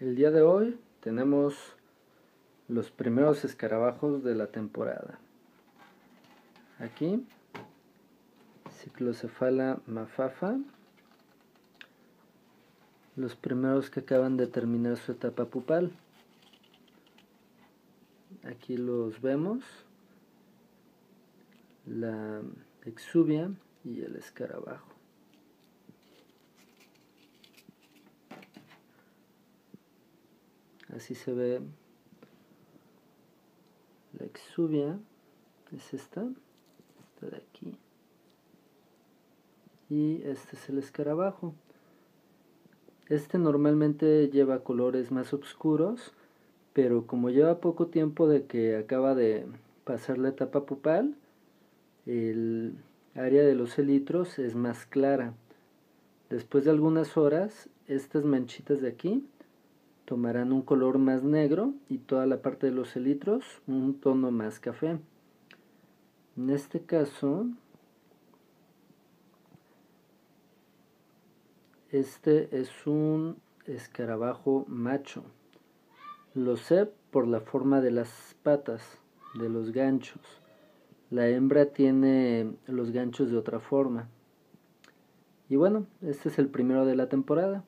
El día de hoy tenemos los primeros escarabajos de la temporada. Aquí, Ciclocefala mafafa, los primeros que acaban de terminar su etapa pupal. Aquí los vemos, la exuvia y el escarabajo. Así se ve. La exuvia es esta esta de aquí. Y este es el escarabajo. Este normalmente lleva colores más oscuros pero como lleva poco tiempo de que acaba de pasar la etapa pupal el área de los elitros es más clara. Después de algunas horas estas manchitas de aquí tomarán un color más negro y toda la parte de los elitros un tono más café. En este caso, este es un escarabajo macho. Lo sé por la forma de las patas, de los ganchos. La hembra tiene los ganchos de otra forma. Y bueno, este es el primero de la temporada.